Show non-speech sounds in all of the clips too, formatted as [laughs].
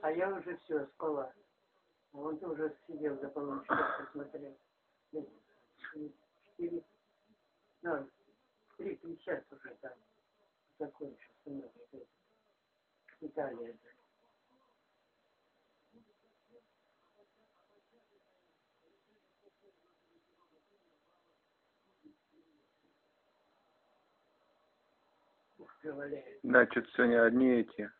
А я уже все, спала. А он уже сидел за полным счетом, смотрел. Ну, Четыре, ну, три пятьдесят уже там закончил. смотрит. Италия. Да, что-то сегодня одни эти.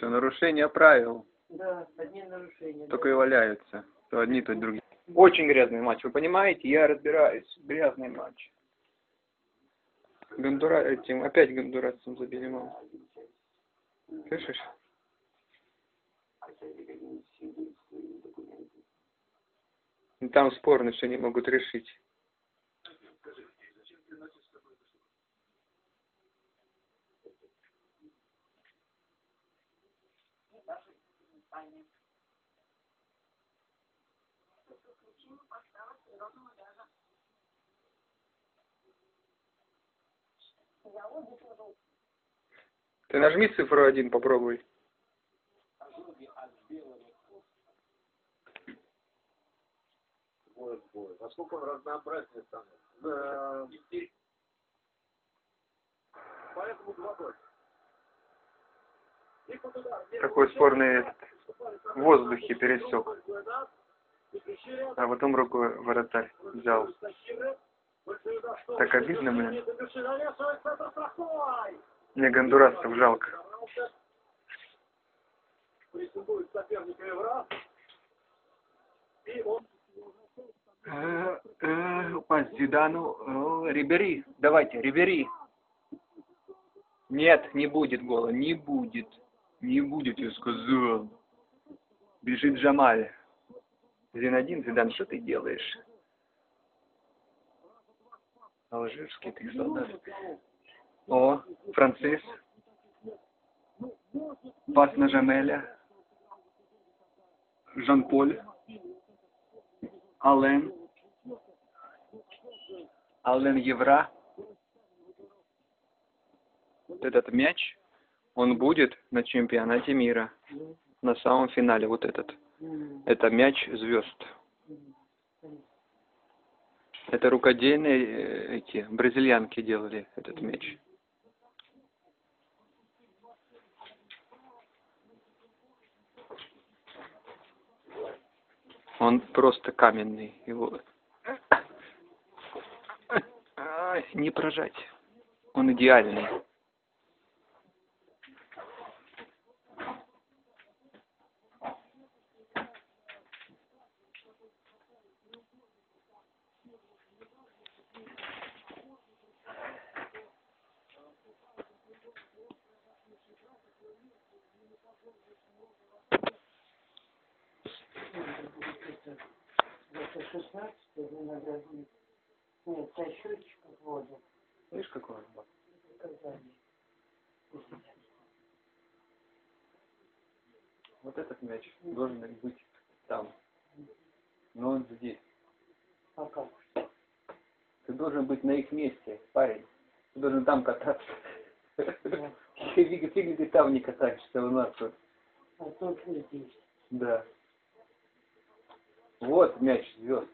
Все нарушения правил. Да, одни нарушения. Только и валяются. То одни, то другие. Очень грязный матч, вы понимаете? Я разбираюсь. Грязный матч. Гондура этим, опять гондурасцам забили маму. Слышишь? Там спорно, что не могут решить. Ты нажми цифру один, попробуй. Бой, бой. Насколько он разнообразнее становится. Да. Такой спорный в воздухе пересек. А потом рукой вратарь взял. Так обидно мне. Мне гондурасцев жалко. По Зидану, Рибери, давайте, Рибери. Нет, не будет гола, не будет. Не будет, я сказал. Бежит Джамаль. Зинадин, Зидан, что ты делаешь? Алжирский ты солдат. О, Францис. Пас на Жамеля. Жан-Поль. Ален. Ален Евра. Вот этот мяч, он будет на чемпионате мира. На самом финале вот этот. Это мяч звезд. Это рукодельные э, эти бразильянки делали этот мяч. Он просто каменный. Его [coughs] не прожать. Он идеальный. Это 16 надо будет. Нет, со счетчиков воду. Видишь, какой он был? Сказали. [laughs] Вот этот мяч должен быть там. Но он здесь. А как? Ты должен быть на их месте, парень. Ты должен там кататься. Фига ты там не катаешься у нас тут. А тут здесь. Да. Вот мяч звезд.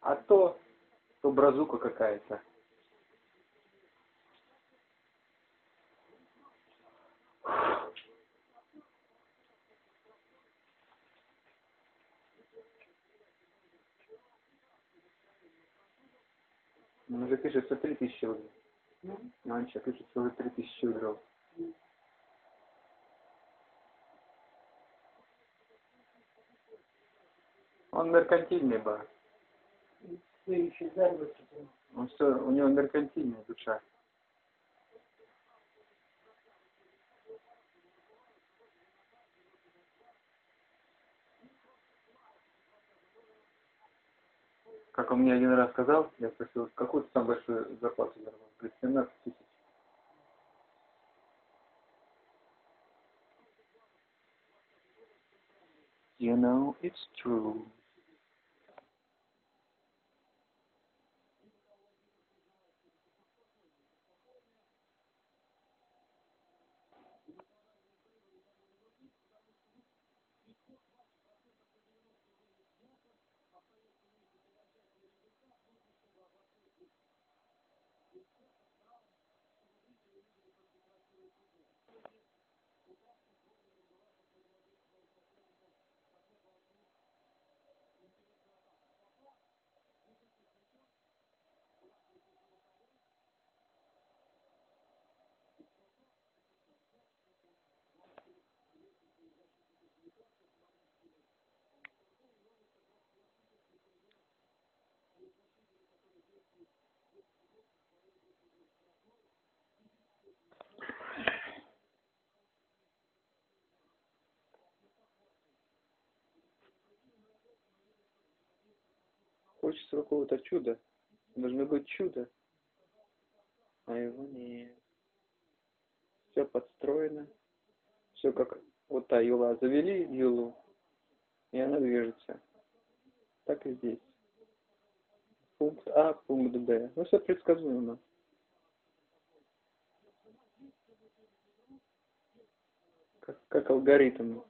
А то, то бразука какая-то. Он уже пишет, что три тысячи рублей. М, А он сейчас пишет, что уже три тысячи выиграл. Он меркантильный бар. Еще. Он все, у него меркантильная душа. Как он мне один раз сказал, я спросил, какую ты самую большую зарплату заработал? Говорит, 17 тысяч. You know, it's true. Хочется какого-то чуда. Должно быть чудо. А его нет. Все подстроено. Все как вот та юла. Завели юлу, и она движется. Так и здесь. Пункт А, пункт Б. Ну, все предсказуемо. Как, как алгоритм